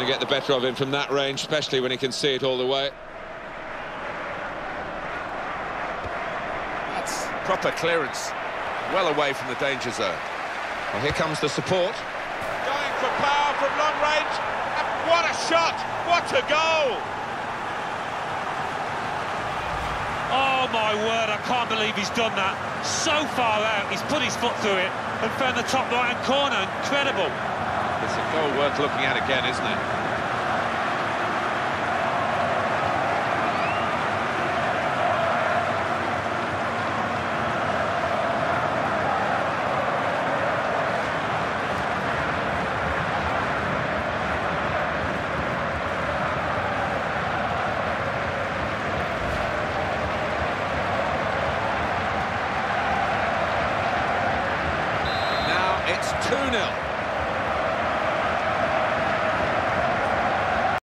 to get the better of him from that range, especially when he can see it all the way. That's proper clearance, well away from the danger zone. Well, here comes the support. Going for power from long range. And what a shot! What a goal! Oh my word, I can't believe he's done that. So far out, he's put his foot through it and found the top right-hand corner. Incredible. It's a goal worth looking at again, isn't it? it's 2-0.